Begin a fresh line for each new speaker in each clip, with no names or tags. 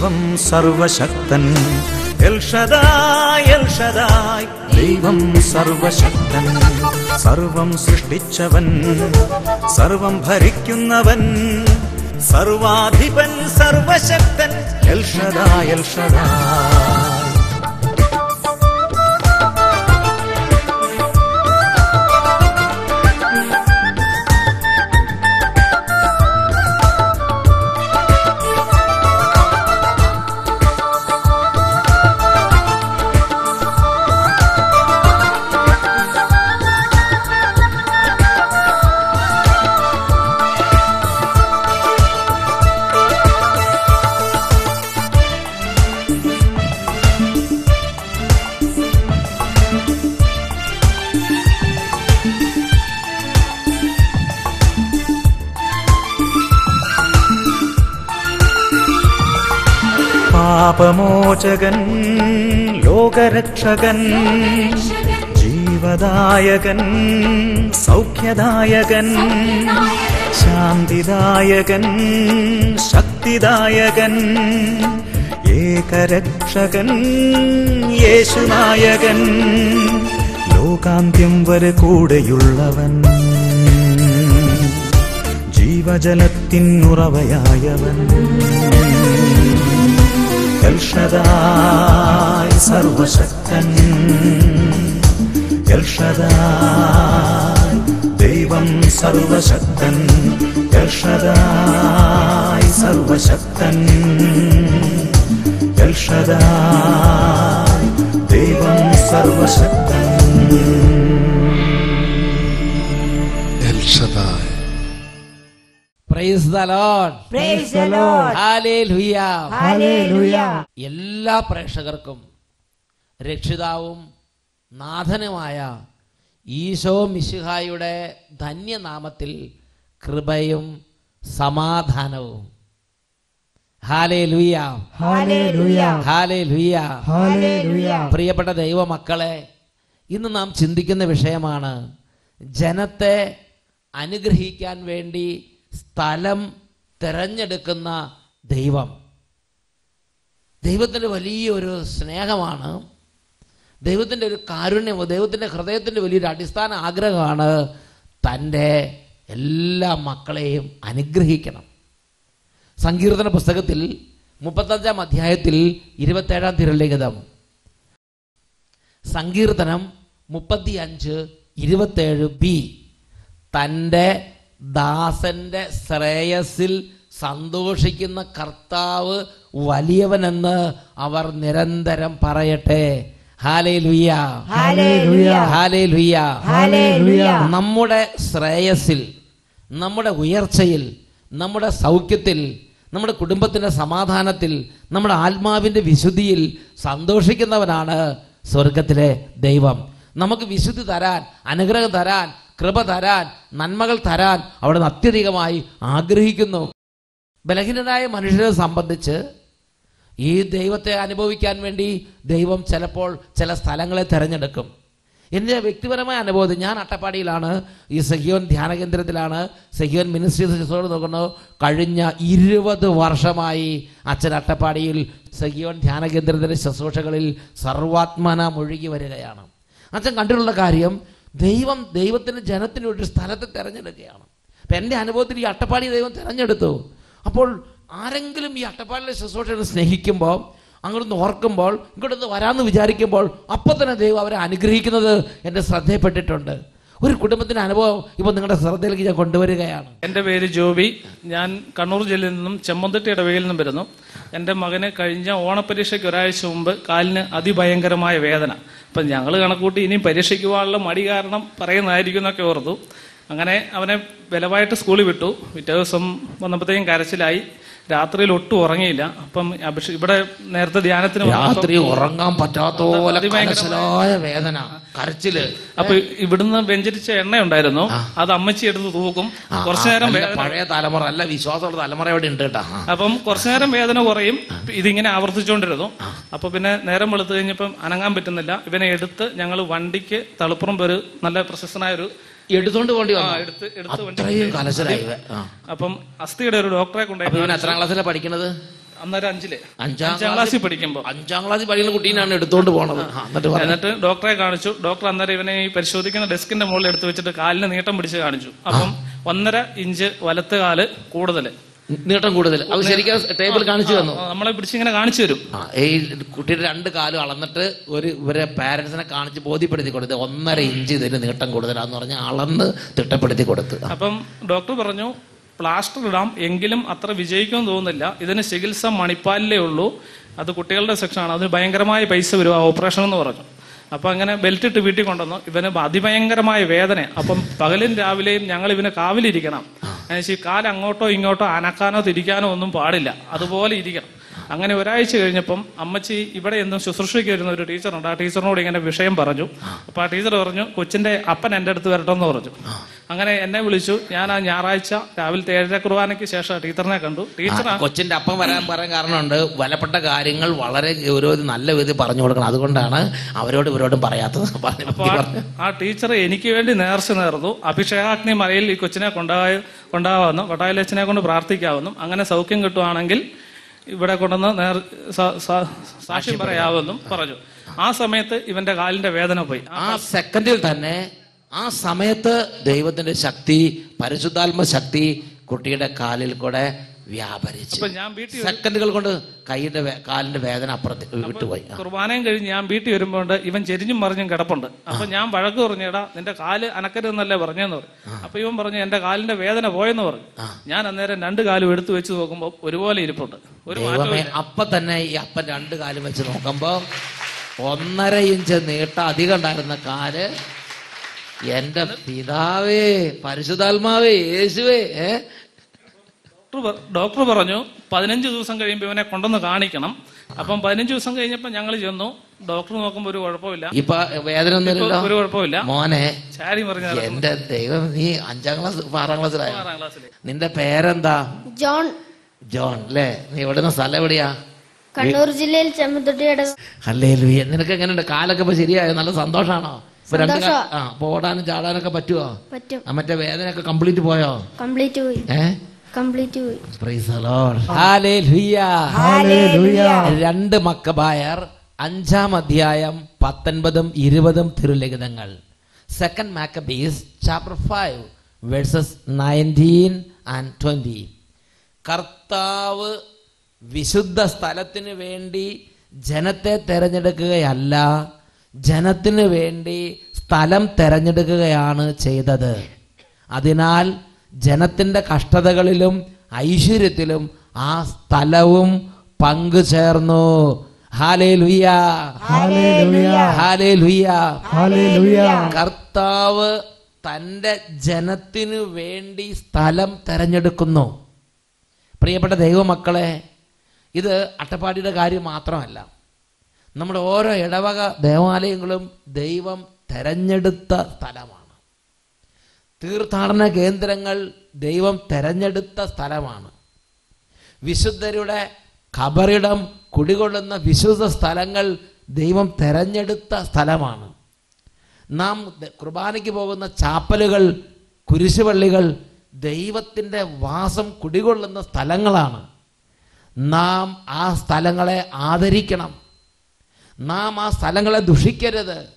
ദൈവം സർവശക്തൻ. എൽഷദായ് എൽഷദായ് ദൈവം സർവശക്തൻ. സർവം സൃഷ്ടിച്ചവൻ സർവം ഭരിക്കുന്നവൻ സർവാധിപൻ സർവശക്തൻ. എൽഷദായ് എൽഷദായ് ലോകരക്ഷകൻ ജീവദായകൻ സൗഖ്യദായകൻ ശാന്തിദായകൻ ശക്തിദായകൻ ഏകരക്ഷകൻ യേശുനായകൻ ലോകാന്ത്യം വരെ കൂടെയുള്ളവൻ ജീവജലത്തിനുറവയായവൻ. എൽഷദായ് സർവശക്തൻ. എൽഷദായ് ദൈവം സർവശക്തൻ. എൽഷദായ് സർവശക്തൻ. എൽഷദായ് ദൈവം സർവശക്തൻ.
Shaddai.
Praise the Lord
Praise the Lord.
Hallelujah
Hallelujah.
എല്ലാ പ്രേക്ഷകർക്കും രക്ഷിതാവും നാഥനുമായ ഈശോ മിശിഹായുടെ ധന്യനാമത്തിൽ കൃപയും സമാധാനവും ഹാലേ ലുയ
Hallelujah.
ഹാലേ ലുയ
Hallelujah.
പ്രിയപ്പെട്ട ദൈവമക്കളെ ഇന്ന് നാം ചിന്തിക്കുന്ന വിഷയമാണ് ജനത്തെ അനുഗ്രഹിക്കാൻ വേണ്ടി സ്ഥലം തിരഞ്ഞെടുക്കുന്ന ദൈവം. ദൈവത്തിന്റെ വലിയൊരു സ്നേഹമാണ്. ദൈവത്തിന്റെ ഒരു കാരുണ്യമോ ദൈവത്തിന്റെ ഹൃദയത്തിന്റെ വലിയൊരു അടിസ്ഥാന ആഗ്രഹമാണ് തന്റെ എല്ലാ മക്കളെയും അനുഗ്രഹിക്കണം. സങ്കീർത്തന പുസ്തകത്തിൽ മുപ്പത്തഞ്ചാം അധ്യായത്തിൽ ഇരുപത്തേഴാം തിരുലിഖിതം സങ്കീർത്തനം മുപ്പത്തി അഞ്ച് ഇരുപത്തേഴ് ബി. തന്റെ ദാസന്റെ ശ്രേയസിൽ സന്തോഷിക്കുന്ന കർത്താവ് വലിയവനെന്ന് അവർ നിരന്തരം പറയട്ടെ. നമ്മുടെ ശ്രേയസിൽ നമ്മുടെ ഉയർച്ചയിൽ നമ്മുടെ സൗഖ്യത്തിൽ നമ്മുടെ കുടുംബത്തിന്റെ സമാധാനത്തിൽ നമ്മുടെ ആത്മാവിന്റെ വിശുദ്ധിയിൽ സന്തോഷിക്കുന്നവനാണ് സ്വർഗത്തിലെ ദൈവം. നമുക്ക് വിശുദ്ധി തരാൻ അനുഗ്രഹം തരാൻ കൃപ തരാൻ നന്മകൾ തരാൻ അവിടുന്ന് അത്യധികമായി ആഗ്രഹിക്കുന്നു. ബലഹീനരായ മനുഷ്യരെ സംബന്ധിച്ച് ഈ ദൈവത്തെ അനുഭവിക്കാൻ വേണ്ടി ദൈവം ചിലപ്പോൾ ചില സ്ഥലങ്ങളെ തിരഞ്ഞെടുക്കും. എന്റെ വ്യക്തിപരമായ അനുഭവത്തിൽ ഞാൻ അട്ടപ്പാടിയിലാണ് ഈ സഹിയോൻ ധ്യാന കേന്ദ്രത്തിലാണ് സഹിയോൻ മിനിസ്ട്രീസ് ശുശ്രൂഷ നോക്കുന്നു. കഴിഞ്ഞ ഇരുപത് വർഷമായി അച്ഛൻ അട്ടപ്പാടിയിൽ സഹിയോൻ ധ്യാന കേന്ദ്രത്തിന്റെ ശുശ്രൂഷകളിൽ സർവാത്മന മുഴുകി വരികയാണ്. അച്ഛൻ കണ്ടിട്ടുള്ള കാര്യം ദൈവം ദൈവത്തിന് ജനത്തിന് ഒരു സ്ഥലത്ത് തിരഞ്ഞെടുക്കുകയാണ്. അപ്പം എന്റെ അനുഭവത്തിൽ ഈ അട്ടപ്പാടി ദൈവം തിരഞ്ഞെടുത്തു. അപ്പോൾ ആരെങ്കിലും ഈ അട്ടപ്പാടിയിലെ ശുശ്രൂഷനെ സ്നേഹിക്കുമ്പോൾ അങ്ങോട്ടൊന്ന് ഓർക്കുമ്പോൾ ഇങ്ങോട്ടൊന്ന് വരാമെന്ന് വിചാരിക്കുമ്പോൾ അപ്പം തന്നെ ദൈവം അവരെ അനുഗ്രഹിക്കുന്നത് എന്റെ ശ്രദ്ധയിൽപ്പെട്ടിട്ടുണ്ട്. ഒരു കുടുംബത്തിന്റെ അനുഭവം ഇപ്പോൾ നിങ്ങളുടെ ശ്രദ്ധയിലേക്ക് ഞാൻ കൊണ്ടുവരികയാണ്.
എന്റെ പേര് ജോബി. ഞാൻ കണ്ണൂർ ജില്ലയിൽ നിന്നും ചെമ്മന്തിട്ടി ഇടവകയിൽ നിന്നും വരുന്നു. എന്റെ മകനെ കഴിഞ്ഞ ഓണപരീക്ഷയ്ക്ക് ഒരാഴ്ച മുമ്പ് കാലിന് അതിഭയങ്കരമായ വേദന. അപ്പം ഞങ്ങൾ കണക്കൂട്ടി ഇനിയും പരീക്ഷിക്കുവാനുള്ള മടി കാരണം പറയുന്നതായിരിക്കും എന്നൊക്കെ ഓർത്തു. അങ്ങനെ അവനെ ബലമായിട്ട് സ്കൂളിൽ വിട്ടു. പിറ്റേ ദിവസം വന്നപ്പോഴത്തേക്കും കരച്ചിലായി. രാത്രിയിൽ ഒട്ടും ഉറങ്ങിയില്ല. അപ്പം അഭിഷേക് ഇവിടെ നേരത്തെ ധ്യാനത്തിന്
രാത്രി ഉറങ്ങാൻ പറ്റാത്ത പോലെ വേദന. കരച്ചിൽ.
അപ്പൊ ഇവിടുന്ന് വെഞ്ചരിച്ച എണ്ണ ഉണ്ടായിരുന്നു അത് അമ്മച്ചി എടുത്ത് തൂക്കും. കുറച്ചു നേരം
പഴയ തലമുറ അല്ല വിശ്വാസമുള്ള തലമുറ ഇവിടെ ഉണ്ട് കേട്ടാ.
അപ്പം കുറച്ചു നേരം വേദന കുറയും. ഇതിങ്ങനെ ആവർത്തിച്ചുകൊണ്ടിരുന്നു. അപ്പൊ പിന്നെ നേരം വെളുത്ത് കഴിഞ്ഞപ്പം അനങ്ങാൻ പറ്റുന്നില്ല. ഇവനെ എടുത്ത് ഞങ്ങൾ വണ്ടിക്ക് തളിപ്പുറം ഒരു നല്ല പ്രശസ്തനായ ഒരു
എടുത്തോണ്ട് പോണ്ടി അത്രയും കലശലായി
അപ്പം അസ്ഥിയുടെ ഒരു ഡോക്ടറെ കൊണ്ടുപോയി.
എത്രാം ക്ലാസ്സിലാണ് പഠിക്കണത്?
അന്നേരം അഞ്ചിൽ.
അഞ്ചാം
ക്ലാസ്സിൽ പഠിക്കുമ്പോൾ
അഞ്ചാം ക്ലാസ്സിൽ പഠിക്കുന്ന കുട്ടീനാണ് എടുത്തോണ്ട് പോണത്. എന്നിട്ട്
എന്നിട്ട് ഡോക്ടറെ കാണിച്ചു. ഡോക്ടർ അന്നേരം ഇവനെ ഈ പരിശോധിക്കുന്ന ഡെസ്കിന്റെ മുകളിൽ എടുത്തു വെച്ചിട്ട് കാലിന് നീട്ടം പിടിച്ച് കാണിച്ചു. അപ്പം ഒന്നര ഇഞ്ച് വലത്ത് കാൽ കൂടുതൽ
നീട്ടം കൂടുതൽ. അത് ശരിക്കും ടേബിൾ കാണിച്ചു തന്നു.
നമ്മളെ പിടിച്ച് ഇങ്ങനെ കാണിച്ചു തരും.
ആ ഈ കുട്ടിയുടെ രണ്ട് കാലും അളന്നിട്ട് ഒരു ഇവരെ പാരന്റ്സിനെ കാണിച്ച് ബോധ്യപ്പെടുത്തി കൊടുത്ത് ഒന്നര ഇഞ്ച് ഇതിന് നീട്ടം കൂടുതലാന്ന് പറഞ്ഞ് അളന്ന് തിട്ടപ്പെടുത്തി കൊടുത്തു.
അപ്പം ഡോക്ടർ പറഞ്ഞു പ്ലാസ്റ്റർ ഇടാം എങ്കിലും അത്ര വിജയിക്കുമെന്ന് തോന്നുന്നില്ല. ഇതിന് ചികിത്സ മണിപ്പാലിലേ ഉള്ളൂ. അത് കുട്ടികളുടെ സെക്ഷനാണ്. അതിന് ഭയങ്കരമായ പൈസ വരും ആ ഓപ്പറേഷൻ എന്ന് പറഞ്ഞു. അപ്പൊ അങ്ങനെ ബെൽറ്റ് ഇട്ട് വീട്ടിൽ കൊണ്ടുവന്നു. ഇവന് അതിഭയങ്കരമായ വേദന. അപ്പം പകലും രാവിലെയും ഞങ്ങൾ ഇവന് കാവിലിരിക്കണം. എന്നുവെച്ചാൽ ഈ കാൽ അങ്ങോട്ടോ ഇങ്ങോട്ടോ അനക്കാനോ തിരിക്കാനോ ഒന്നും പാടില്ല. അതുപോലെ ഇരിക്കണം. അങ്ങനെ ഒരാഴ്ച കഴിഞ്ഞപ്പം അമ്മച്ചി ഇവിടെ എന്നും ശുശ്രൂഷയ്ക്ക് വരുന്ന ഒരു ടീച്ചറുണ്ട്. ആ ടീച്ചറിനോട് ഇങ്ങനെ വിഷയം പറഞ്ഞു. അപ്പൊ ആ ടീച്ചർ പറഞ്ഞു കൊച്ചിന്റെ അപ്പൻ എന്റെ അടുത്ത് വരട്ടെന്ന് പറഞ്ഞു. അങ്ങനെ എന്നെ വിളിച്ചു. ഞാൻ ആ ഞായറാഴ്ച രാവിലത്തെ ഏഴര കുർബാനയ്ക്ക് ശേഷം ടീച്ചറിനെ കണ്ടു. ടീച്ചർ
കൊച്ചിന്റെ അപ്പം വരാൻ പറയാൻ കാരണമുണ്ട്. വിലപ്പെട്ട കാര്യങ്ങൾ വളരെ ഗൗരവത്തിൽ നല്ല വിധി പറഞ്ഞു കൊടുക്കണം. അതുകൊണ്ടാണ് അവരോട് ഇവരോടും പറയാത്തത്.
ആ- ടീച്ചർ എനിക്ക് വേണ്ടി നേർച്ച നേർന്നു. അഭിഷേകാഗ്നി മലയിൽ ഈ കൊച്ചിനെ കൊണ്ടുപോയി കൊണ്ടാവാമെന്നും കൊട്ടായിലച്ചനെ കൊണ്ട് പ്രാർത്ഥിക്കാമെന്നും അങ്ങനെ സൗഖ്യം കിട്ടുവാണെങ്കിൽ ഇവിടെ കൊണ്ടുവന്ന് നേർ സാക്ഷ്യം പറയാമെന്നും പറഞ്ഞു. ആ സമയത്ത് ഇവന്റെ കാലിന്റെ വേദന പോയി. ആ
സെക്കൻഡിൽ തന്നെ ആ സമയത്ത് ദൈവത്തിന്റെ ശക്തി പരിശുദ്ധാത്മ ശക്തി കുട്ടിയുടെ കാലിൽ കൂടെ വ്യാപരിച്ചു.
ഞാൻ വീട്ടിൽ
സെക്കൻഡുകൾ കൊണ്ട് കൈയുടെ കാലിന്റെ വേദന അപ്പുറത്ത് വിട്ടുപോയി.
കുർബാനയും കഴിഞ്ഞ് ഞാൻ വീട്ടിൽ വരുമ്പോൾ ഇവൻ ചെരിഞ്ഞും മറിഞ്ഞും കിടപ്പുണ്ട്. അപ്പൊ ഞാൻ വഴക്ക് പറഞ്ഞേടാ നിന്റെ കാൽ അനക്കരുതെന്നല്ലേ പറഞ്ഞെന്ന് പറഞ്ഞു. അപ്പൊ ഇവൻ പറഞ്ഞു എന്റെ കാലിന്റെ വേദന പോയെന്ന് പറഞ്ഞു. ഞാൻ അന്നേരം രണ്ട് കാലും എടുത്തു വെച്ച് നോക്കുമ്പോൾ ഒരുപോലെ ഇരിപ്പുണ്ട്. ഒരു
അപ്പൊ തന്നെ ഈ അപ്പൻ രണ്ട് കാലും വെച്ച് നോക്കുമ്പോ ഒന്നര ഇഞ്ച് നീട്ട അധികം ഉണ്ടായിരുന്ന കാൽ എന്റെ പിതാവേ പരിശുദ്ധാത്മാവേ യേശുവേ ഏ?
ഡോക്ടർ ഡോക്ടർ പറഞ്ഞു പതിനഞ്ച് ദിവസം കഴിയുമ്പോൾ ഇവനെ കൊണ്ടുവന്ന് കാണിക്കണം. അപ്പം പതിനഞ്ച് ദിവസം കഴിഞ്ഞപ്പോൾ ഞങ്ങൾ ചെന്നു. ഡോക്ടർ നോക്കുമ്പോൾ ഒരു കുഴപ്പമില്ല.
ഇപ്പൊ വേദന ഒന്നുമില്ലല്ലോ?
ഒരു കുഴപ്പമില്ല.
മോനെ
ചാരി പറഞ്ഞു
എന്റെ ദൈവം നീ അഞ്ചാം ക്ലാസ് ആറാം ക്ലാസ്സിലായി?
ആറാം ക്ലാസ്സിൽ
നിന്റെ പേരെന്താ?
ജോൺ.
ജോൺ അല്ലേ നീ എവിടുന്ന സ്ഥലം എവിടെയാ?
കണ്ണൂർ ജില്ലയിൽ ചെമ്മത്തൊട്ടിയുടെ
അല്ലേ ലുയ്യ നിനക്ക് എങ്ങനെയുണ്ട്? കാലൊക്കെ ഇപ്പൊ ശരിയായോ? നല്ല സന്തോഷാണോ? ഇപ്പൊ രണ്ട് കാ-
സന്തോഷമാ.
ആ ഇപ്പൊ ഓടാനും ചാടാനൊക്കെ പറ്റുമോ
പറ്റും.
ആ മറ്റേ വേദനയൊക്കെ കംപ്ലീറ്റ് പോയോ?
കംപ്ലീറ്റ് പോയി.
ഏ?
കംപ്ലീറ്റ് പോയി
രണ്ട് മക്കബായർ അഞ്ചാം അധ്യായം പത്തൊൻപതും ഇരുപതും തിരുലിഖിതങ്ങൾ. Second Maccabees chapter five verses nineteen and twenty കർത്താവ് വിശുദ്ധ സ്ഥലത്തിന് വേണ്ടി ജനത്തെ തെരഞ്ഞെടുക്കുകയല്ല ജനത്തിന് വേണ്ടി സ്ഥലം തെരഞ്ഞെടുക്കുകയാണ് ചെയ്തത്. അതിനാൽ ജനത്തിന്റെ കഷ്ടതകളിലും ഐശ്വര്യത്തിലും ആ സ്ഥലവും പങ്കു
ചേർന്നു
കർത്താവ് തന്റെ ജനത്തിനു വേണ്ടി സ്ഥലം തെരഞ്ഞെടുക്കുന്നു. പ്രിയപ്പെട്ട ദൈവമക്കളെ ഇത് അട്ടപ്പാടിയുടെ കാര്യം മാത്രമല്ല. നമ്മുടെ ഓരോ ഇടവക ദേവാലയങ്ങളും ദൈവം തെരഞ്ഞെടുത്ത സ്ഥലമാണ്. തീർത്ഥാടന കേന്ദ്രങ്ങൾ ദൈവം തെരഞ്ഞെടുത്ത സ്ഥലമാണ്. വിശുദ്ധരുടെ ഖബറിടം കുടികൊള്ളുന്ന വിശുദ്ധ സ്ഥലങ്ങൾ ദൈവം തെരഞ്ഞെടുത്ത സ്ഥലമാണ്. നാം കുർബാനയ്ക്ക് പോകുന്ന ചാപ്പലുകൾ കുരിശുപള്ളികൾ ദൈവത്തിന്റെ വാസം കുടികൊള്ളുന്ന സ്ഥലങ്ങളാണ്. നാം ആ സ്ഥലങ്ങളെ ആദരിക്കണം. നാം ആ സ്ഥലങ്ങളെ ദുഷിക്കരുത്.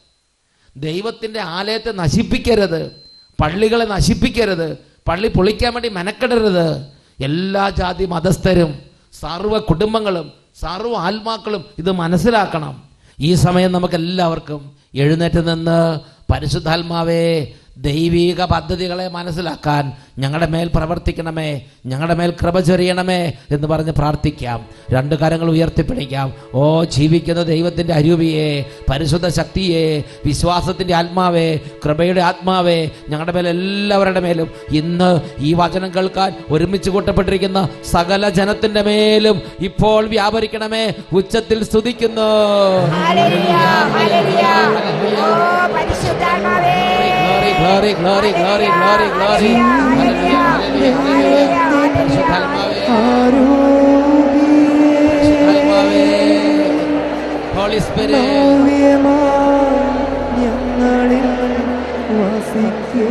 ദൈവത്തിന്റെ ആലയത്തെ നശിപ്പിക്കരുത്. പള്ളികളെ നശിപ്പിക്കരുത്. പള്ളി പൊളിക്കാൻ വേണ്ടി മെനക്കെടരുത്. എല്ലാ ജാതി മതസ്ഥരും സർവ കുടുംബങ്ങളും സർവ ആത്മാക്കളും ഇത് മനസ്സിലാക്കണം. ഈ സമയം നമുക്ക് എല്ലാവർക്കും എഴുന്നേറ്റ് നിന്ന് പരിശുദ്ധാത്മാവേ ദൈവീക പദ്ധതികളെ മനസ്സിലാക്കാൻ ഞങ്ങളുടെ മേൽ പ്രവർത്തിക്കണമേ ഞങ്ങളുടെ മേൽ കൃപ ചൊരിയണമേ എന്ന് പറഞ്ഞ് പ്രാർത്ഥിക്കാം. രണ്ട് കാര്യങ്ങൾ ഉയർത്തിപ്പിടിക്കാം. ഓ ജീവിക്കുന്ന ദൈവത്തിന്റെ അരൂപിയെ പരിശുദ്ധ ശക്തിയെ വിശ്വാസത്തിന്റെ ആത്മാവേ കൃപയുടെ ആത്മാവേ ഞങ്ങളുടെ മേൽ എല്ലാവരുടെ മേലും ഇന്ന് ഈ വചനം കേൾക്കാൻ ഒരുമിച്ച് കൂട്ടപ്പെട്ടിരിക്കുന്ന സകല ജനത്തിന്റെ മേലും ഇപ്പോൾ വ്യാപരിക്കണമേ. ഉച്ചത്തിൽ സ്തുതിക്കുന്നു. glory, glory, glory, glory, glory. Hallelujah, hallelujah, hallelujah. പരിശുദ്ധാത്മാവേ പരിശുദ്ധാത്മാവേ ഹോളി സ്പിരിറ്റ്
ഞങ്ങളിൽ വസിക്കേ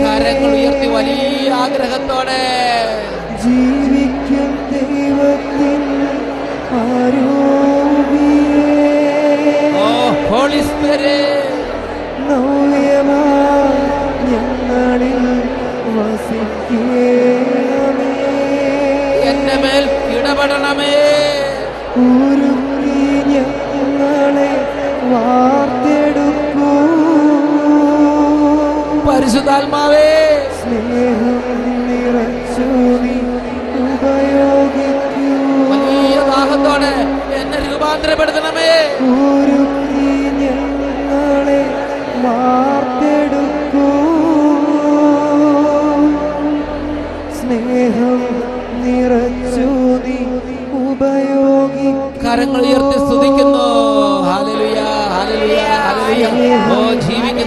കരങ്ങൾ
ഉയർത്തി വലിയ ആഗ്രഹത്തോടെ
എന്റെ മേൽ ഇടപെടണമേ.
ഉരുക്കി ഞങ്ങളെ വാർത്തെടുക്കൂ.
പരിശുദ്ധാത്മാവേ.
സ്നേഹം നിറച്ചു നീ ഉപയോഗിക്കൂ.
വലിയ ദാഹത്തോടെ എന്നെ രൂപാന്തരപ്പെടുത്തണമേ.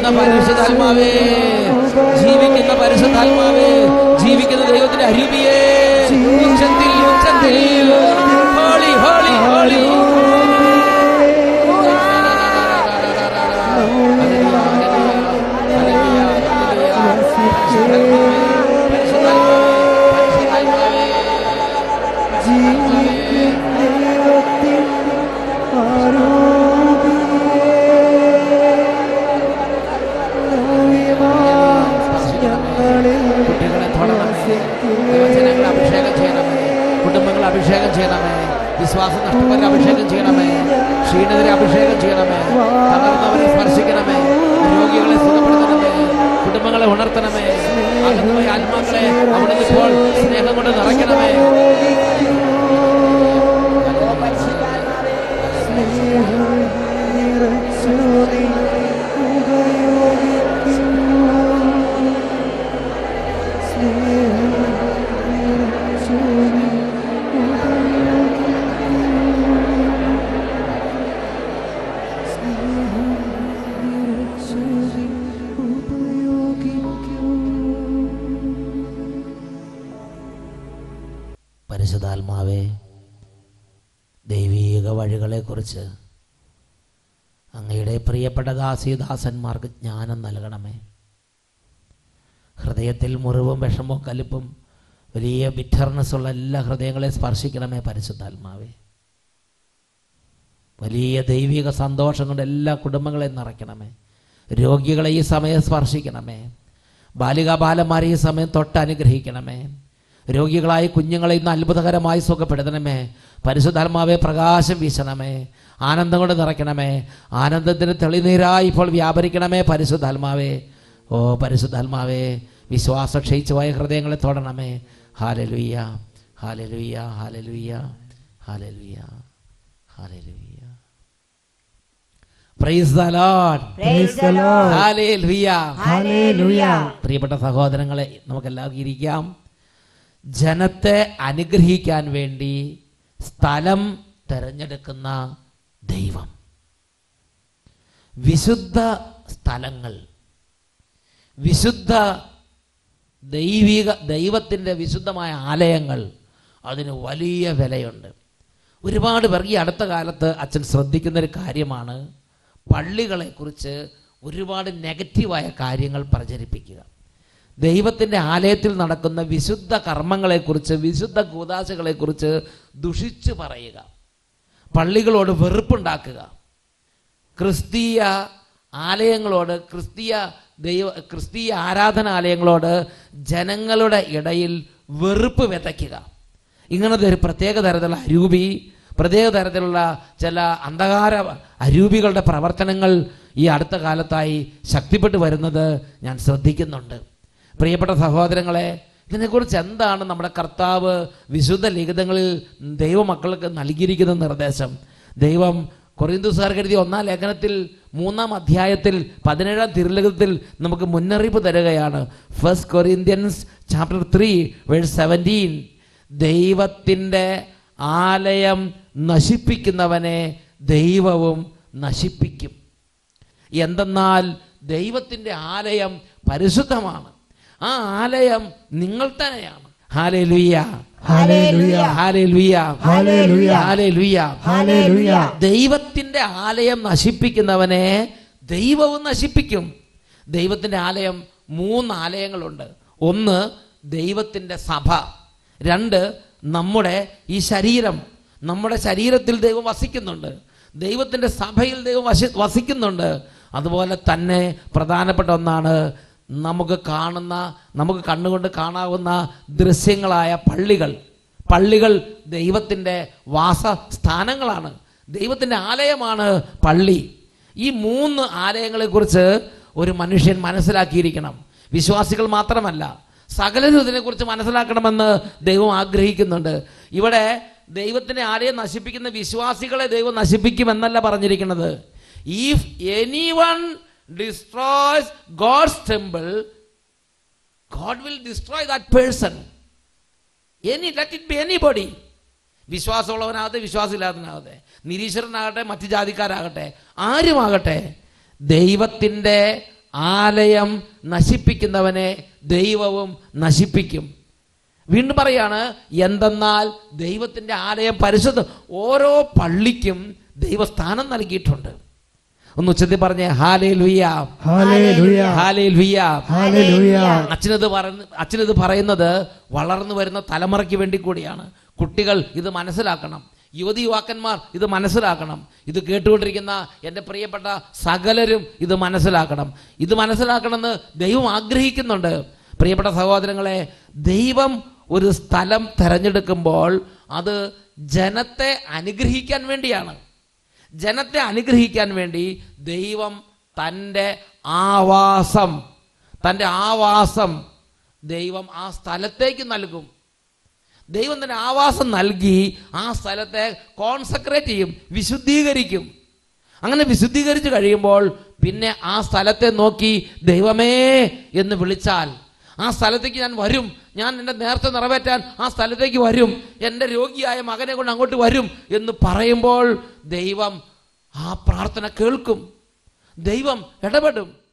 ജീവിക്കുന്ന പരിശുദ്ധാത്മാവേ ജീവിക്കുന്ന പരിശുദ്ധാത്മാവേ ജീവിക്കുന്ന ദൈവത്തിന്റെ അരുവിയേ ഉച്ചത്തിൽ ഉച്ചത്തിൽ ഹോളി ഹോളി ഹോളി പരിശുദ്ധാത്മാവേ ദൈവീക വഴികളെക്കുറിച്ച് അങ്ങയുടെ പ്രിയപ്പെട്ട ദാസീദാസന്മാർക്ക് ജ്ഞാനം നൽകണമേ. ഹൃദയത്തിൽ മുറിവും വിഷമവും കലിപ്പും വലിയ ബിറ്റർനെസ്സുള്ള എല്ലാ ഹൃദയങ്ങളെ സ്പർശിക്കണമേ പരിശുദ്ധാത്മാവേ. വലിയ ദൈവിക സന്തോഷം കൊണ്ട് എല്ലാ കുടുംബങ്ങളെയും നിറയ്ക്കണമേ. രോഗികളെ ഈ സമയം സ്പർശിക്കണമേ. ബാലികാ ബാലന്മാരെ ഈ സമയം തൊട്ട് അനുഗ്രഹിക്കണമേ രോഗികളായ കുഞ്ഞുങ്ങളെ ഇന്ന് അത്ഭുതകരമായി സുഖപ്പെടുത്തണമേ. പരിശുദ്ധാത്മാവെ പ്രകാശം വീശണമേ. ആനന്ദം കൊണ്ട് നിറയ്ക്കണമേ. ആനന്ദത്തിന് തെളിനീരായി ഇപ്പോൾ വ്യാപരിക്കണമേ പരിശുദ്ധാത്മാവേ. ഓ പരിശുദ്ധാത്മാവേ വിശ്വാസം ക്ഷയിച്ചു പോയ ഹൃദയങ്ങളെ തൊടണമേ. ഹാലലുയ്യ ഹാലലുയ്യ ഹാലലുയ്യ ഹാലലുയ്യ ഹാലലുയ്യ. പ്രിയപ്പെട്ട സഹോദരങ്ങളെ നമുക്കെല്ലാവർക്കും ഇരിക്കാം. ജനത്തെ അനുഗ്രഹിക്കാൻ വേണ്ടി സ്ഥലം തിരഞ്ഞെടുക്കുന്ന ദൈവം. വിശുദ്ധ സ്ഥലങ്ങൾ വിശുദ്ധ ദൈവിക ദൈവത്തിന്റെ വിശുദ്ധമായ ആലയങ്ങൾ അതിന് വലിയ വിലയുണ്ട്. ഒരുപാട് പേർ ഈ അടുത്ത കാലത്ത് അച്ഛൻ ശ്രദ്ധിക്കുന്ന ഒരു കാര്യമാണ് പള്ളികളെക്കുറിച്ച് ഒരുപാട് നെഗറ്റീവായ കാര്യങ്ങൾ പ്രചരിപ്പിക്കുക. ദൈവത്തിന്റെ ആലയത്തിൽ നടക്കുന്ന വിശുദ്ധ കർമ്മങ്ങളെക്കുറിച്ച് വിശുദ്ധ കൂതാശകളെക്കുറിച്ച് ദുഷിച്ചു പറയുക. പള്ളികളോട് വെറുപ്പുണ്ടാക്കുക. ക്രിസ്തീയ ആലയങ്ങളോട് ക്രിസ്തീയ ദൈവ ക്രിസ്തീയ ആരാധനാലയങ്ങളോട് ജനങ്ങളുടെ ഇടയിൽ വെറുപ്പ് വിതയ്ക്കുക. ഇങ്ങനത്തെ ഒരു പ്രത്യേക തരത്തിലുള്ള അരൂപി പ്രത്യേക തരത്തിലുള്ള ചില അന്ധകാര അരൂപികളുടെ പ്രവർത്തനങ്ങൾ ഈ അടുത്ത കാലത്തായി ശക്തിപ്പെട്ടു വരുന്നത് ഞാൻ ശ്രദ്ധിക്കുന്നുണ്ട്. പ്രിയപ്പെട്ട സഹോദരങ്ങളെ ഇതിനെക്കുറിച്ച് എന്താണ് നമ്മുടെ കർത്താവ് വിശുദ്ധ ലിഖിതങ്ങളിൽ ദൈവമക്കൾക്ക് നൽകിയിരിക്കുന്ന നിർദ്ദേശം? ദൈവം കൊറിന്തുസാർക്ക് എഴുതിയ ഒന്നാം ലേഖനത്തിൽ മൂന്നാം അധ്യായത്തിൽ പതിനേഴാം തിരുലിഖിതത്തിൽ നമുക്ക് മുന്നറിയിപ്പ് തരുകയാണ്. First Corinthians chapter three verse seventeen ദൈവത്തിന്റെ ആലയം നശിപ്പിക്കുന്നവനെ ദൈവവും നശിപ്പിക്കും. എന്തെന്നാൽ ദൈവത്തിന്റെ ആലയം പരിശുദ്ധമാണ്. ആ ആലയം നിങ്ങൾ തന്നെയാണ്. ദൈവത്തിന്റെ ആലയം നശിപ്പിക്കുന്നവനെ ദൈവവും നശിപ്പിക്കും. ദൈവത്തിന്റെ ആലയം മൂന്ന് ആലയങ്ങളുണ്ട്. ഒന്ന് ദൈവത്തിന്റെ സഭ. രണ്ട് നമ്മുടെ ഈ ശരീരം. നമ്മുടെ ശരീരത്തിൽ ദൈവം വസിക്കുന്നുണ്ട്. ദൈവത്തിന്റെ സഭയിൽ ദൈവം വസിക്കുന്നുണ്ട്. അതുപോലെ തന്നെ പ്രധാനപ്പെട്ട ഒന്നാണ് നമുക്ക് കാണുന്ന നമുക്ക് കണ്ണുകൊണ്ട് കാണാവുന്ന ദൃശ്യങ്ങളായ പള്ളികൾ. പള്ളികൾ ദൈവത്തിന്റെ വാസസ്ഥാനങ്ങളാണ്. ദൈവത്തിന്റെ ആലയമാണ് പള്ളി. ഈ മൂന്ന് ആലയങ്ങളെക്കുറിച്ച് ഒരു മനുഷ്യൻ മനസ്സിലാക്കിയിരിക്കണം. വിശ്വാസികൾ മാത്രമല്ല സകലരും ഇതിനെക്കുറിച്ച് മനസ്സിലാക്കണമെന്ന് ദൈവം ആഗ്രഹിക്കുന്നുണ്ട്. ഇവിടെ ദൈവത്തിന്റെ ആലയം നശിപ്പിക്കുന്ന വിശ്വാസികളെ ദൈവം നശിപ്പിക്കുമെന്നല്ല പറഞ്ഞിരിക്കുന്നത്. If anyone destroys God's temple, God will destroy that person. Any, let it be anybody. വിശ്വാസമുള്ളവനാകട്ടെ വിശ്വാസമില്ലാത്തവനാകട്ടെ നിരീശ്വരനാകട്ടെ മറ്റു ജാതിക്കാരാകട്ടെ ആരുമാകട്ടെ ദൈവത്തിന്റെ ആലയം നശിപ്പിക്കുന്നവനെ ദൈവവും നശിപ്പിക്കും വീണ്ടും പറയാണ് എന്തെന്നാൽ ദൈവത്തിന്റെ ആലയം പരിശുദ്ധം ഓരോ പള്ളിക്കും ദൈവസ്ഥാനം നൽകിയിട്ടുണ്ട് ഒന്ന് ഉച്ചത്തിൽ പറഞ്ഞേ ഹാലേ ലുയ്യ ഹാലേ ലുയ്യ അച്ഛനത് പറയുന്ന അച്ഛനത് പറയുന്നത് വളർന്നു വരുന്ന തലമുറയ്ക്ക് വേണ്ടി കൂടിയാണ്. കുട്ടികൾ ഇത് മനസ്സിലാക്കണം. യുവതി യുവാക്കന്മാർ ഇത് മനസ്സിലാക്കണം. ഇത് കേട്ടുകൊണ്ടിരിക്കുന്ന എന്റെ പ്രിയപ്പെട്ട സകലരും ഇത് മനസ്സിലാക്കണം. ഇത് മനസ്സിലാക്കണമെന്ന് ദൈവം ആഗ്രഹിക്കുന്നുണ്ട്. പ്രിയപ്പെട്ട സഹോദരങ്ങളെ ദൈവം ഒരു സ്ഥലം തിരഞ്ഞെടുക്കുമ്പോൾ അത് ജനത്തെ അനുഗ്രഹിക്കാൻ വേണ്ടിയാണ്. ജനത്തെ അനുഗ്രഹിക്കാൻ വേണ്ടി ദൈവം തന്റെ ആവാസം തന്റെ ആവാസം ദൈവം ആ സ്ഥലത്തേക്ക് നൽകും. ദൈവം തന്നെ ആവാസം നൽകി ആ സ്ഥലത്തെ കോൺസെൻട്രേറ്റ് ചെയ്യും വിശുദ്ധീകരിക്കും. അങ്ങനെ വിശുദ്ധീകരിച്ച് കഴിയുമ്പോൾ പിന്നെ ആ സ്ഥലത്തെ നോക്കി ദൈവമേ എന്ന് വിളിച്ചാൽ ആ സ്ഥലത്തേക്ക് ഞാൻ വരും. ഞാൻ എന്റെ നേരത്തെ നിറവേറ്റാൻ ആ സ്ഥലത്തേക്ക് വരും. എന്റെ രോഗിയായ മകനെ കൊണ്ട് അങ്ങോട്ട് വരും എന്ന് പറയുമ്പോൾ ദൈവം ആ പ്രാർത്ഥന കേൾക്കും. ദൈവം ഇടപെടും.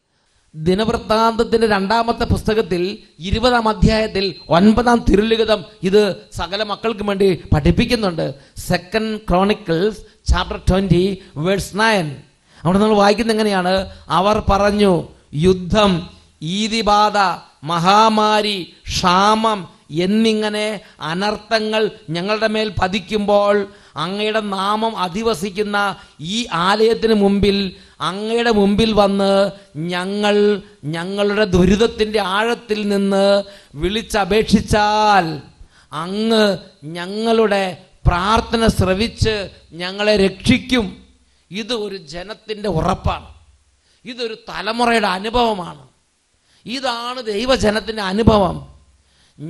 ദിനവൃത്താന്തത്തിന്റെ രണ്ടാമത്തെ പുസ്തകത്തിൽ ഇരുപതാം അധ്യായത്തിൽ ഒൻപതാം തിരുലിഖിതം ഇത് സകല മക്കൾക്കും വേണ്ടി പഠിപ്പിക്കുന്നുണ്ട്. Second Chronicles chapter twenty verse nine അവിടെ നമ്മൾ വായിക്കുന്നത് എങ്ങനെയാണ്? അവർ പറഞ്ഞു യുദ്ധം ഈതിബാധ മഹാമാരി ക്ഷാമം എന്നിങ്ങനെ അനർത്ഥങ്ങൾ ഞങ്ങളുടെ മേൽ പതിക്കുമ്പോൾ അങ്ങയുടെ നാമം അധിവസിക്കുന്ന ഈ ആലയത്തിന് മുമ്പിൽ അങ്ങയുടെ മുമ്പിൽ വന്ന് ഞങ്ങൾ ഞങ്ങളുടെ ദുരിതത്തിന്റെ ആഴത്തിൽ നിന്ന് വിളിച്ചപേക്ഷിച്ചാൽ അങ്ങ് ഞങ്ങളുടെ പ്രാർത്ഥന ശ്രവിച്ച് ഞങ്ങളെ രക്ഷിക്കും. ഇത് ഒരു ജനത്തിന്റെ ഉറപ്പാണ്. ഇതൊരു തലമുറയുടെ അനുഭവമാണ്. ഇതാണ് ദൈവജനത്തിന്റെ അനുഭവം.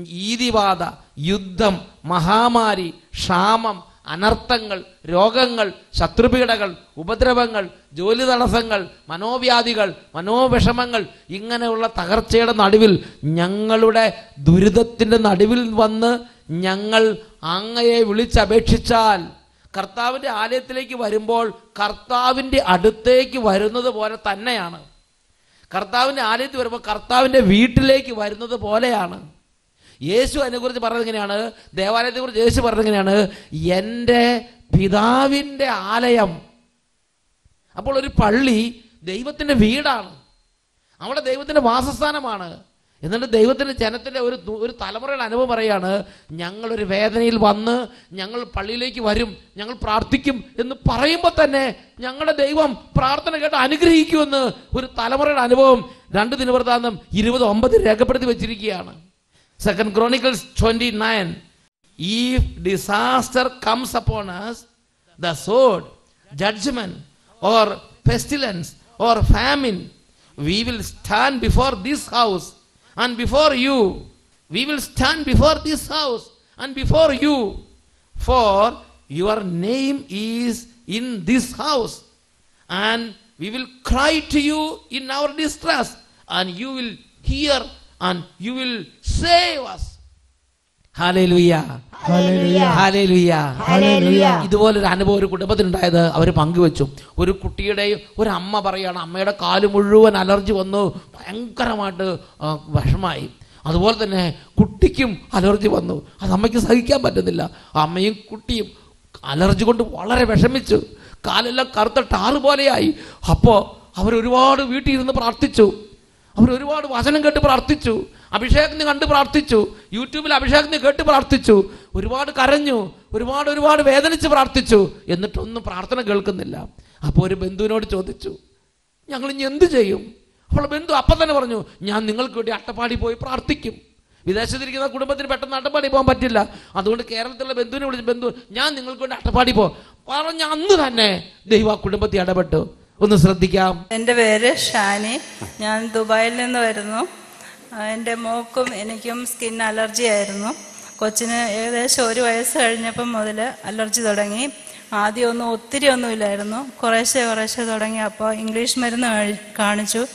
ഈതിവാദ യുദ്ധം മഹാമാരി ക്ഷാമം അനർത്ഥങ്ങൾ രോഗങ്ങൾ ശത്രുപീഠകൾ ഉപദ്രവങ്ങൾ ജോലി തടസ്സങ്ങൾ മനോവ്യാധികൾ മനോവിഷമങ്ങൾ ഇങ്ങനെയുള്ള തകർച്ചയുടെ നടുവിൽ ഞങ്ങളുടെ ദുരിതത്തിന്റെ നടുവിൽ വന്ന് ഞങ്ങൾ അങ്ങയെ വിളിച്ചപേക്ഷിച്ചാൽ കർത്താവിന്റെ ആലയത്തിലേക്ക് വരുമ്പോൾ കർത്താവിന്റെ അടുത്തേക്ക് വരുന്നത് പോലെ തന്നെയാണ്. കർത്താവിന്റെ ആലയത്തിൽ വരുമ്പോൾ കർത്താവിന്റെ വീട്ടിലേക്ക് വരുന്നത് പോലെയാണ്. യേശു അതിനെക്കുറിച്ച് പറഞ്ഞത് എങ്ങനെയാണ്? ദേവാലയത്തെക്കുറിച്ച് യേശു പറഞ്ഞത് എങ്ങനെയാണ്? എന്റെ പിതാവിന്റെ ആലയം. അപ്പോൾ ഒരു പള്ളി ദൈവത്തിന്റെ വീടാണ്. അവിടെ ദൈവത്തിന്റെ വാസസ്ഥാനമാണ്. എന്നിട്ട് ദൈവത്തിന്റെ ജനത്തിന്റെ ഒരു ഒരു തലമുറയുടെ അനുഭവം പറയാണ് ഞങ്ങളൊരു വേദനയിൽ വന്ന് ഞങ്ങൾ പള്ളിയിലേക്ക് വരും ഞങ്ങൾ പ്രാർത്ഥിക്കും എന്ന് പറയുമ്പോൾ തന്നെ ഞങ്ങളുടെ ദൈവം പ്രാർത്ഥന കേട്ട് അനുഗ്രഹിക്കുമെന്ന് ഒരു തലമുറയുടെ അനുഭവം രണ്ട് ദിനവൃത്താന്തം ഇരുപത് ഒമ്പത് രേഖപ്പെടുത്തി വെച്ചിരിക്കുകയാണ്. Second Chronicles twenty nine if disaster comes upon us സോഡ് sword, or ഫെസ്റ്റിലൻസ് or famine we will stand before this house and before you. We will stand before this house and before you. For your name is in this house. And we will cry to you in our distress, and you will hear and you will save us. ഇതുപോലൊരു അനുഭവം ഒരു കുടുംബത്തിനുണ്ടായത് അവർ പങ്കുവെച്ചു. ഒരു കുട്ടിയുടെയും ഒരു അമ്മ പറയാണ് അമ്മയുടെ കാൽ മുഴുവൻ അലർജി വന്നു. ഭയങ്കരമായിട്ട് വിഷമായി. അതുപോലെ തന്നെ കുട്ടിക്കും അലർജി വന്നു. അത് അമ്മയ്ക്ക് സഹിക്കാൻ പറ്റുന്നില്ല. അമ്മയും കുട്ടിയും അലർജി കൊണ്ട് വളരെ വിഷമിച്ചു. കാലെല്ലാം കറുത്ത ടാറ് പോലെയായി. അപ്പോൾ അവരൊരുപാട് വീട്ടിൽ ഇരുന്ന് പ്രാർത്ഥിച്ചു. അവരൊരുപാട് വചനം കേട്ട് പ്രാർത്ഥിച്ചു. അഭിഷേകത്തിന് കണ്ട് പ്രാർത്ഥിച്ചു. യൂട്യൂബിൽ അഭിഷേകത്തിന് കേട്ട് പ്രാർത്ഥിച്ചു. ഒരുപാട് കരഞ്ഞു. ഒരുപാട് ഒരുപാട് വേദനിച്ച് പ്രാർത്ഥിച്ചു. എന്നിട്ടൊന്നും പ്രാർത്ഥന കേൾക്കുന്നില്ല. അപ്പോൾ ഒരു ബന്ധുവിനോട് ചോദിച്ചു ഞങ്ങൾ ഇനി എന്ത് ചെയ്യും? അപ്പോൾ ബന്ധു അപ്പം തന്നെ പറഞ്ഞു ഞാൻ നിങ്ങൾക്ക് വേണ്ടി അട്ടപ്പാടി പോയി പ്രാർത്ഥിക്കും. വിദേശത്തിരിക്കുന്ന കുടുംബത്തിന് പെട്ടെന്ന് അട്ടപ്പാടി പോകാൻ പറ്റില്ല. അതുകൊണ്ട് കേരളത്തിലുള്ള ബന്ധുവിനെ വിളിച്ച് ബന്ധു ഞാൻ നിങ്ങൾക്ക് വേണ്ടി അട്ടപ്പാടി പോ പറഞ്ഞ അന്ന് തന്നെ ദൈവ ആ കുടുംബത്തിൽ ഇടപെട്ടു. ഒന്ന് ശ്രദ്ധിക്കാം.
എന്റെ പേര് ഷാനി. ഞാൻ ദുബായിൽ നിന്ന് വരുന്നു. എന്റെ മോക്കും എനിക്കും സ്കിൻ അലർജി ആയിരുന്നു. കൊച്ചിന് ഏകദേശം ഒരു വയസ്സ് കഴിഞ്ഞപ്പം മുതൽ അലർജി തുടങ്ങി. ആദ്യം ഒന്നും ഒത്തിരി ഒന്നുമില്ലായിരുന്നു കുറേശ്ശെ കുറേശ്ശെ തുടങ്ങി. അപ്പോൾ ഇംഗ്ലീഷ് മരുന്ന് കാണിച്ചു.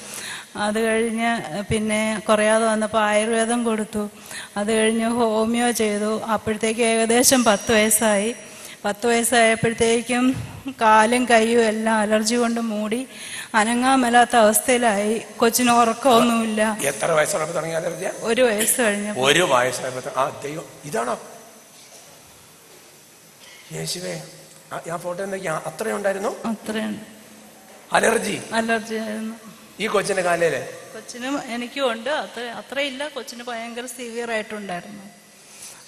അത് കഴിഞ്ഞ് പിന്നെ കുറയാതെ വന്നപ്പോൾ ആയുർവേദം കൊടുത്തു. അത് കഴിഞ്ഞ് ഹോമിയോ ചെയ്തു. അപ്പോഴത്തേക്ക് ഏകദേശം പത്ത് വയസ്സായി. പത്ത് വയസ്സായപ്പോഴത്തേക്കും കാലും കൈയും എല്ലാം അലർജി കൊണ്ട് മൂടി അനങ്ങാൻ മേലാത്ത അവസ്ഥയിലായി. കൊച്ചിന് ഉറക്കമൊന്നുമില്ല.
എത്ര വയസ്സുള്ളപ്പോൾ
ഒരു വയസ്സ് കഴിഞ്ഞു.
ഒരു വയസ്സായപ്പോ ആ ദൈവം ഇതാണോ? യേശുവേ ആ, ഫോട്ടോ എന്തൊക്കെയാ? അത്രയും ഉണ്ടായിരുന്നു?
അത്രയുണ്ട്
അലർജി?
അലർജി ആയിരുന്നു.
ഈ കൊച്ചിന്റെ കാലയിൽ
കൊച്ചിനും എനിക്കും ഉണ്ട്. അത്ര അത്രയില്ല. കൊച്ചിന് ഭയങ്കര സിവിയർ ആയിട്ടുണ്ടായിരുന്നു.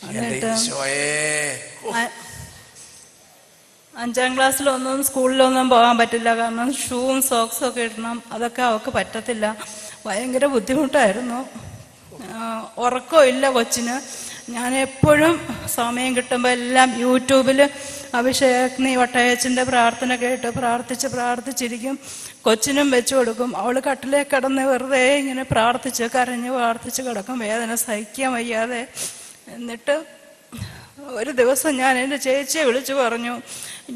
എന്നിട്ട് അഞ്ചാം ക്ലാസ്സിലൊന്നും സ്കൂളിലൊന്നും പോകാൻ പറ്റില്ല. കാരണം ഷൂവും സോക്സും ഒക്കെ ഇടണം. അതൊക്കെ അവൾക്ക് പറ്റത്തില്ല. ഭയങ്കര ബുദ്ധിമുട്ടായിരുന്നു. ഉറക്കമില്ല കൊച്ചിന്. ഞാൻ എപ്പോഴും സമയം കിട്ടുമ്പോൾ എല്ലാം യൂട്യൂബിൽ അഭിഷേക് നീ വട്ടയച്ചന്റെ പ്രാർത്ഥന കേട്ട് പ്രാർത്ഥിച്ച് പ്രാർത്ഥിച്ചിരിക്കും. കൊച്ചിനും വെച്ചു കൊടുക്കും. അവൾ കട്ടിലേ കിടന്ന് വെറുതെ ഇങ്ങനെ പ്രാർത്ഥിച്ച് കരഞ്ഞ് പ്രാർത്ഥിച്ച് കിടക്കും. വേദന സഹിക്കാൻ വയ്യാതെ. എന്നിട്ട് ഒരു ദിവസം ഞാൻ എന്റെ ചേച്ചിയെ വിളിച്ചു പറഞ്ഞു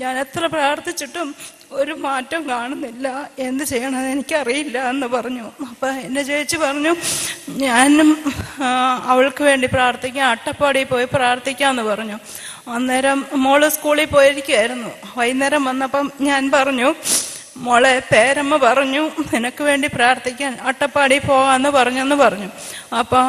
ഞാൻ എത്ര പ്രാർത്ഥിച്ചിട്ടും ഒരു മാറ്റം കാണുന്നില്ല. എന്ത് ചെയ്യണമെന്ന് എനിക്കറിയില്ല എന്ന് പറഞ്ഞു. അപ്പം എന്റെ ചേച്ചി പറഞ്ഞു ഞാനും അവൾക്ക് വേണ്ടി പ്രാർത്ഥിക്കാം. അട്ടപ്പാടി പോയി പ്രാർത്ഥിക്കാമെന്ന് പറഞ്ഞു. അന്നേരം മോൾ സ്കൂളിൽ പോയിരിക്കുമായിരുന്നു വൈകുന്നേരം വന്നപ്പം ഞാൻ പറഞ്ഞു മോളെ പേരമ്മ പറഞ്ഞു നിനക്ക് വേണ്ടി പ്രാർത്ഥിക്കാൻ അട്ടപ്പാടി പോകാമെന്ന് പറഞ്ഞെന്ന് പറഞ്ഞു. അപ്പോൾ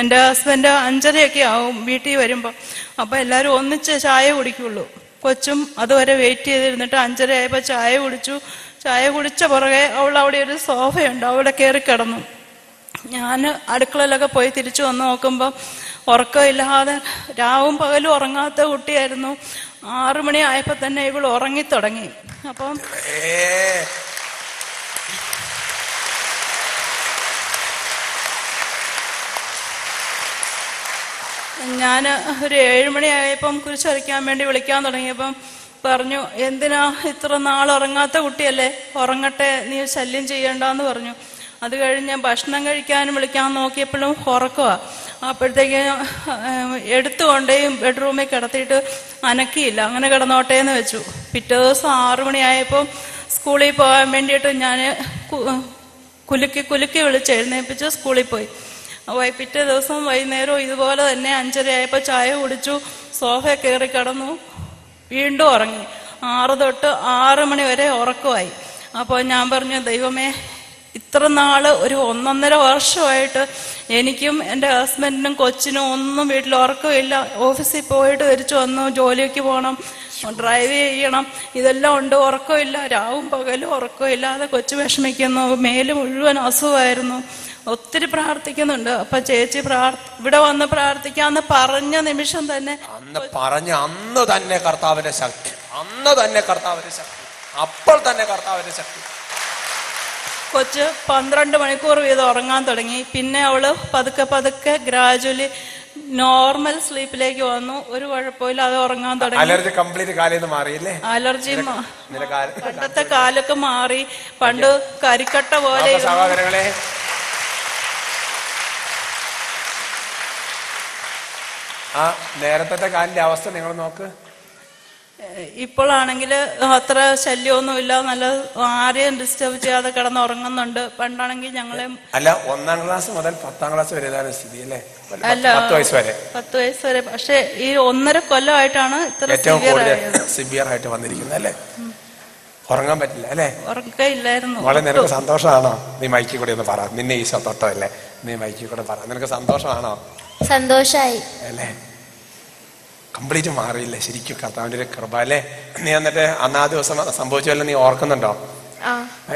എന്റെ ഹസ്ബൻഡ് അഞ്ചരയൊക്കെ ആവും വീട്ടിൽ വരുമ്പോൾ അപ്പോൾ എല്ലാവരും ഒന്നിച്ച് ചായ കുടിക്കുള്ളൂ. കൊച്ചും അതുവരെ വെയിറ്റ് ചെയ്തിരുന്നിട്ട് അഞ്ചര ആയപ്പോൾ ചായ കുടിച്ചു. ചായ കുടിച്ച പുറകെ അവൾ അവിടെ ഒരു സോഫയുണ്ട് അവിടെ കയറി കിടന്നു. ഞാൻ അടുക്കളയിലൊക്കെ പോയി തിരിച്ചു വന്ന് നോക്കുമ്പോൾ ഉറക്കമില്ലാതെ രാവും പകലും ഉറങ്ങാത്ത കുട്ടിയായിരുന്നു. ആറു മണി ആയപ്പോൾ തന്നെ ഇവൾ ഉറങ്ങിത്തുടങ്ങി. അപ്പം ഞാൻ ഒരു ഏഴുമണിയായപ്പം കുരിശ് വരയ്ക്കാൻ വേണ്ടി വിളിക്കാൻ തുടങ്ങിയപ്പം പറഞ്ഞു എന്തിനാ ഇത്ര നാൾ ഉറങ്ങാത്ത കുട്ടിയല്ലേ? ഉറങ്ങട്ടെ നീ ശല്യം ചെയ്യണ്ടെന്ന് പറഞ്ഞു. അത് കഴിഞ്ഞ് ഭക്ഷണം കഴിക്കാനും വിളിക്കാൻ നോക്കിയപ്പോഴും ഉറക്കുക അപ്പോഴത്തേക്ക് എടുത്തുകൊണ്ടേയും ബെഡ്റൂമിൽ കിടത്തിയിട്ട് അനക്കിയില്ല. അങ്ങനെ കിടന്നോട്ടേന്ന് വെച്ചു. പിറ്റേ ദിവസം ആറു മണിയായപ്പോ സ്കൂളിൽ പോകാൻ വേണ്ടിയിട്ട് ഞാൻ കുലുക്കി കുലുക്കി വിളിച്ച് എഴുന്നേൽപ്പിച്ച് സ്കൂളിൽ പോയി. പിറ്റേ ദിവസം വൈകുന്നേരം ഇതുപോലെ തന്നെ അഞ്ചരയായപ്പോൾ ചായ കുടിച്ചു സോഫ കയറി കിടന്നു വീണ്ടും ഉറങ്ങി. ആറ് തൊട്ട് ആറ് മണി വരെ ഉറക്കമായി അപ്പോൾ ഞാൻ പറഞ്ഞു ദൈവമേ ഇത്ര നാൾ ഒരു ഒന്നൊന്നര വർഷമായിട്ട് എനിക്കും എന്റെ ഹസ്ബൻഡിനും കൊച്ചിനും ഒന്നും വീട്ടിൽ ഉറക്കമില്ല. ഓഫീസിൽ പോയിട്ട് തിരിച്ചു വന്നു ജോലിക്ക് പോകണം ഡ്രൈവ് ചെയ്യണം ഇതെല്ലാം ഉണ്ട്. ഉറക്കമില്ല. രാവും പകലും ഉറക്കമില്ലാതെ കൊച്ചു വിഷമിക്കുന്നു. മേൽ മുഴുവൻ അസുഖമായിരുന്നു. ഒത്തിരി പ്രാർത്ഥിക്കുന്നുണ്ട്. അപ്പൊ ചേച്ചി ഇവിടെ വന്ന് പ്രാർത്ഥിക്കാന്ന് പറഞ്ഞ നിമിഷം തന്നെ
അന്ന് പറഞ്ഞ അന്ന് തന്നെ കർത്താവിന്റെ ശക്തി. അന്ന് തന്നെ കർത്താവിന്റെ ശക്തി. അപ്പോൾ തന്നെ കർത്താവിന്റെ ശക്തി.
കൊച്ച് പന്ത്രണ്ട് മണിക്കൂർ വീതം ഉറങ്ങാൻ തുടങ്ങി. പിന്നെ അവൾ പതുക്കെ പതുക്കെ ഗ്രാജുവലി നോർമൽ സ്ലീപ്പിലേക്ക് വന്നു. ഒരു കുഴപ്പമില്ല അത് ഉറങ്ങാൻ തുടങ്ങി.
അലർജി കംപ്ലീറ്റ് മാറിയില്ലേ?
അലർജി പണ്ടത്തെ കാലൊക്കെ മാറി. പണ്ട് കരിക്കട്ട പോലെ.
സഹോദരങ്ങളെ. ആ നേരത്തെ കാലിന്റെ അവസ്ഥ നിങ്ങൾ നോക്ക്.
ഇപ്പോഴാണെങ്കിൽ അത്ര ശല്യമൊന്നുമില്ല. നല്ല ആരെയും ഡിസ്റ്റർബ് ചെയ്യാതെ കിടന്ന് ഉറങ്ങുന്നുണ്ട് പണ്ടാണെങ്കിൽ ഞങ്ങളെ
അല്ല ഒന്നാം ക്ലാസ് മുതൽ പത്താം ക്ലാസ് വരെ സ്ഥിതി അല്ലേ?
അല്ല
പത്ത് വയസ്സ് വരെ.
പത്ത് വയസ്സ് വരെ. പക്ഷെ ഈ ഒന്നര കൊല്ലമായിട്ടാണ് ഇത്ര
ഏറ്റവും
സിവിയർ
കൂടുതൽ സിവിയർ ആയിട്ട് വന്നിരിക്കുന്നത് അല്ലേ? ഉറങ്ങാൻ പറ്റില്ല അല്ലേ?
ഉറക്കമില്ലായിരുന്നു
വളരെ നിനക്ക് സന്തോഷമാണോ? നീ മൈക്കി കൂടെ ഒന്ന് പറ. നിന്നെ ഈശോ തൊട്ടല്ലേ നീ മൈക്കി കൂടെ പറ. നിനക്ക് സന്തോഷമാണോ?
സന്തോഷായി.
അല്ലേ? കംപ്ലീറ്റ് മാറിയില്ല ശരിക്കും കർത്താവിന്റെ ഒരു കൃപ അല്ലേ? നീ എന്നിട്ട് അന്ന് ആ ദിവസം സംഭവിച്ചല്ലോ നീ ഓർക്കുന്നുണ്ടോ?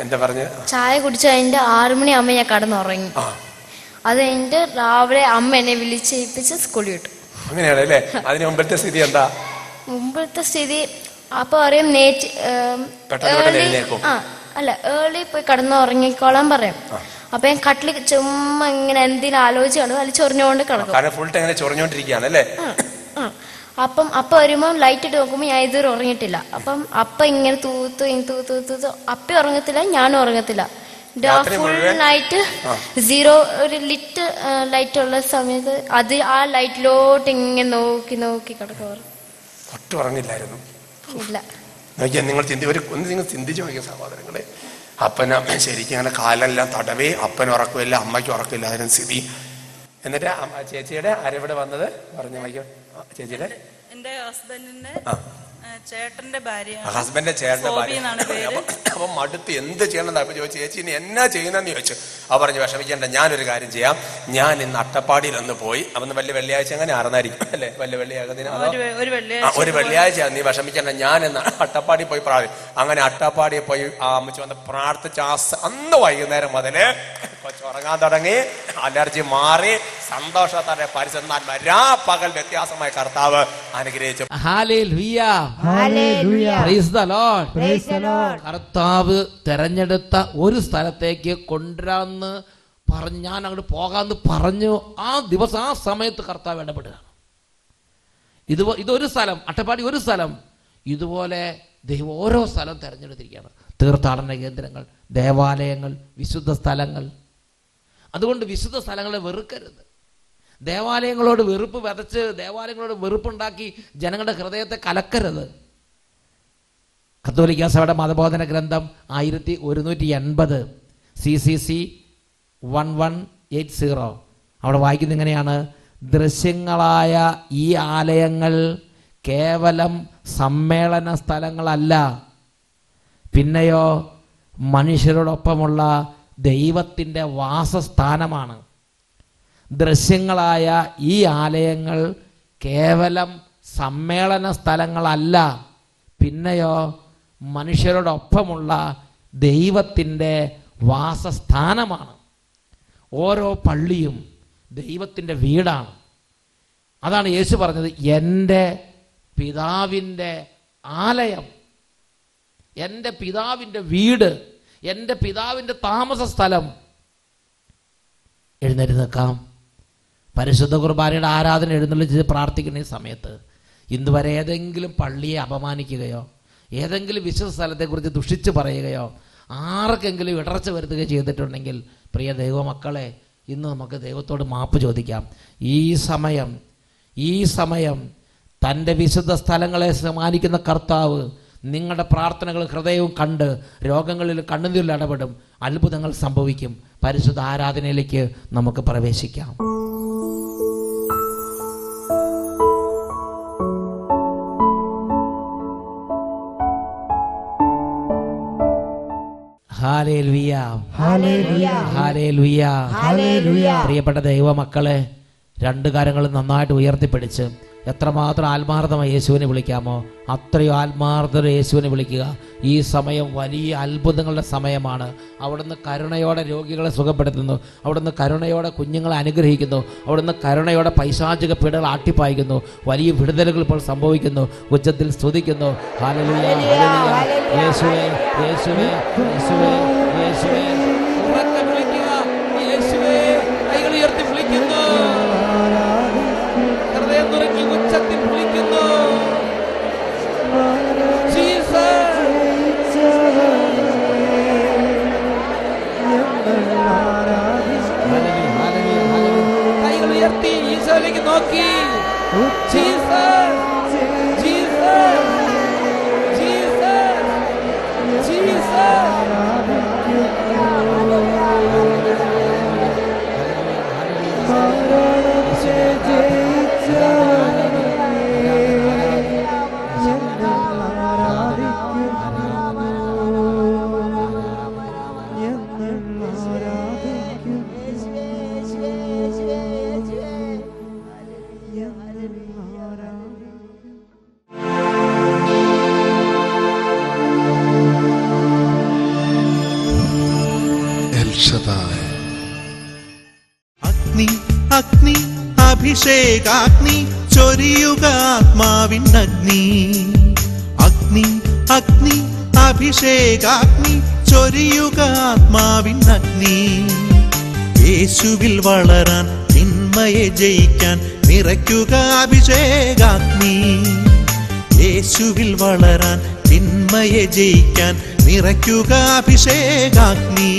എന്താ പറഞ്ഞു?
ചായ കുടിച്ച അതിന്റെ ആറു അമ്മ ഞാൻ കടന്നുറങ്ങി. അത് കഴിഞ്ഞിട്ട് രാവിലെ അമ്മ എന്നെ വിളിച്ചേൽപ്പിച്ച് സ്കൂളിൽ വിട്ടു.
അങ്ങനെയാണ് അല്ലേ? അതിന് മുമ്പത്തെ സ്ഥിതി എന്താ?
മുമ്പത്തെ സ്ഥിതി അപ്പൊ പറയും നേറ്റ് അല്ല ഏർലി പോയി കടന്നുറങ്ങിക്കോളാൻ പറയാം. അപ്പൊ ഞാൻ കട്ടിൽ ചുമ്മാ ഇങ്ങനെ എന്തെങ്കിലും ആലോചിച്ചാണ് വലി ചൊറിഞ്ഞുകൊണ്ട് കിടക്കും.
ഫുൾ ടൈം ചൊറിഞ്ഞോണ്ടിരിക്കുകയാണ് അല്ലേ.
അപ്പം അപ്പ വരുമ്പോ ലൈറ്റ് ഇട്ട് നോക്കുമ്പോ ഞാൻ ഇതുവരെ ഉറങ്ങിയിട്ടില്ല. അപ്പം അപ്പ ഇങ്ങനെ തൂത്തു തൂത്തു തൂത്തു അപ്പ ഉറങ്ങത്തില്ല ഞാനും ഉറങ്ങത്തില്ല. Full night. സീറോ ഒരു ലിറ്റ് ലൈറ്റ് ഉള്ള സമയത്ത് അത് ആ ലൈറ്റിലോട്ട് ഇങ്ങനെ നോക്കി നോക്കി കിടക്കും
ഒട്ടും ഉറങ്ങില്ലായിരുന്നു.
ഇല്ല.
നോക്കിയാൽ നിങ്ങൾ ചിന്തി ഒരു ഒന്ന് നിങ്ങൾ ചിന്തിച്ചു നോക്കിയ സഹോദരങ്ങളെ. അപ്പന ശരിക്കും അങ്ങനെ കാലെല്ലാം തടവേ അപ്പൻ ഉറക്കമില്ല അമ്മയ്ക്ക് ഉറക്കില്ല അതിനും സ്ഥിതി. എന്നിട്ട് ചേച്ചിയുടെ ആരെവിടെ വന്നത് പറഞ്ഞു വായിക്കോ ചേച്ചിയുടെ?
എന്റെ ഹസ്ബൻഡിന്റെ ചേട്ടന്റെ ഭാര്യ
ഹസ്ബൻഡിന്റെ ചേട്ടന്റെ ഭാര്യ. അപ്പൊ മടുത്ത് എന്ത് ചെയ്യണം അപ്പൊ ചോദിച്ചു ചേച്ചി ഇനി എന്നാ ചെയ്യുന്നെന്ന് ചോദിച്ചു. അവ പറഞ്ഞു വിഷമിക്കേണ്ട ഞാനൊരു കാര്യം ചെയ്യാം. ഞാൻ ഇന്ന് അട്ടപ്പാടിയിൽ ഒന്ന് പോയി അപ്പൊ വലിയ വെള്ളിയാഴ്ച അങ്ങനെ ആറുന്നായിരിക്കും അല്ലെ? വലിയ
വെള്ളിയാഴ്ച
ഒരു വെള്ളിയാഴ്ച നീ വിഷമിക്കേണ്ട ഞാൻ ഇന്ന് അട്ടപ്പാടി പോയി പ്രാർത്ഥി അങ്ങനെ അട്ടപ്പാടിയെ പോയി ആ അമ്മച്ചു വന്ന് പ്രാർത്ഥിച്ച അന്ന് വൈകുന്നേരം മുതൽ ഉറങ്ങാൻ തുടങ്ങി അലർജി മാറി സന്തോഷത്തോടെ പരിസന്നാൽ രാ പകൽ വ്യത്യാസമായ കർത്താവ് അനുഗ്രഹിച്ചു.
കർത്താവ് തെരഞ്ഞെടുത്ത ഒരു സ്ഥലത്തേക്ക് കൊണ്ടുവരാന്ന് പറഞ്ഞു ഞാൻ അങ്ങോട്ട് പോകാന്ന് പറഞ്ഞു. ആ ദിവസം ആ സമയത്ത് കർത്താവ് ഇടപെടുകയാണ് ഇത് ഇതൊരു സ്ഥലം അട്ടപ്പാടി ഒരു സ്ഥലം. ഇതുപോലെ ദൈവം ഓരോ സ്ഥലം തിരഞ്ഞെടുത്തിരിക്കുകയാണ്. തീർത്ഥാടന കേന്ദ്രങ്ങൾ ദേവാലയങ്ങൾ വിശുദ്ധ സ്ഥലങ്ങൾ അതുകൊണ്ട് വിശുദ്ധ സ്ഥലങ്ങളെ വെറുക്കരുത്. ദേവാലയങ്ങളോട് വെറുപ്പ് വിതച്ച് ദേവാലയങ്ങളോട് വെറുപ്പുണ്ടാക്കി ജനങ്ങളുടെ ഹൃദയത്തെ കലക്കരുത്. കത്തോലിക്കാ സഭയുടെ മതബോധന ഗ്രന്ഥം ആയിരത്തി ഒരുന്നൂറ്റി എൺപത് C C C one one eight zero അവിടെ വായിക്കുന്നത് ദൃശ്യങ്ങളായ ഈ ആലയങ്ങൾ കേവലം സമ്മേളന സ്ഥലങ്ങളല്ല. പിന്നെയോ മനുഷ്യരോടൊപ്പമുള്ള ദൈവത്തിന്റെ വാസസ്ഥാനമാണ്. ദൃശ്യങ്ങളായ ഈ ആലയങ്ങൾ കേവലം സമ്മേളന സ്ഥലങ്ങളല്ല. പിന്നെയോ മനുഷ്യരോടൊപ്പമുള്ള ദൈവത്തിന്റെ വാസസ്ഥാനമാണ്. ഓരോ പള്ളിയും ദൈവത്തിന്റെ വീടാണ്. അതാണ് യേശു പറഞ്ഞത് എന്റെ പിതാവിന്റെ ആലയം എന്റെ പിതാവിന്റെ വീട് എന്റെ പിതാവിന്റെ താമസ സ്ഥലം. എഴുന്നേറ്റ് നിൽക്കാം പരിശുദ്ധ കുർബാനയുടെ ആരാധന എഴുന്നള്ളിച്ച് പ്രാർത്ഥിക്കുന്ന ഈ സമയത്ത് ഇന്ന് വരെ ഏതെങ്കിലും പള്ളിയെ അപമാനിക്കുകയോ ഏതെങ്കിലും വിശ്വസ സ്ഥലത്തെക്കുറിച്ച് ദുഷിച്ച് പറയുകയോ ആർക്കെങ്കിലും ഇടർച്ച വരുത്തുകയോ ചെയ്തിട്ടുണ്ടെങ്കിൽ പ്രിയ ദൈവമക്കളെ ഇന്ന് നമുക്ക് ദൈവത്തോട് മാപ്പ് ചോദിക്കാം. ഈ സമയം ഈ സമയം തന്റെ വിശുദ്ധ സ്ഥലങ്ങളെ സമ്മാനിക്കുന്ന കർത്താവ് നിങ്ങളുടെ പ്രാർത്ഥനകൾ ഹൃദയവും കണ്ട് രോഗങ്ങളിൽ കണ്ണുനീരിൽ ഇടപെടും. അത്ഭുതങ്ങൾ സംഭവിക്കും. പരിശുദ്ധ ആരാധനയിലേക്ക് നമുക്ക് പ്രവേശിക്കാം. പ്രിയപ്പെട്ട ദൈവമക്കളെ രണ്ട് കാര്യങ്ങളും നന്നായിട്ട് ഉയർത്തിപ്പിടിച്ച്. എത്രമാത്രം ആത്മാർത്ഥമായി യേശുവിനെ വിളിക്കാമോ അത്രയും ആത്മാർത്ഥത യേശുവിനെ വിളിക്കുക. ഈ സമയം വലിയ അത്ഭുതങ്ങളുടെ സമയമാണ്. അവിടുന്ന് കരുണയോടെ രോഗികളെ സുഖപ്പെടുത്തുന്നു. അവിടുന്ന് കരുണയോടെ കുഞ്ഞുങ്ങളെ അനുഗ്രഹിക്കുന്നു. അവിടുന്ന് കരുണയോടെ പൈശാചിക പീഡകൾ ആട്ടിപ്പായിക്കുന്നു. വലിയ വിടുതലുകൾ ഇപ്പോൾ സംഭവിക്കുന്നു. ഉച്ചത്തിൽ സ്തുതിക്കുന്നു. യേശുവേ യേശുവേ യേശുവേ യേശുവേ. benedicta
അഭിഷേകാഗ്നി ചൊരിയുക ആത്മാവിൻ അഗ്നി. അഗ്നി അഗ്നി അഭിഷേകാഗ്നി ചൊരിയുക ആത്മാവിൻ അഗ്നി. യേശുവിൽ വളരാൻ തിന്മയെ ജയിക്കാൻ നിറയ്ക്കുക അഭിഷേകാഗ്നി. യേശുവിൽ വളരാൻ തിന്മയെ ജയിക്കാൻ നിറയ്ക്കുക അഭിഷേകാഗ്നി.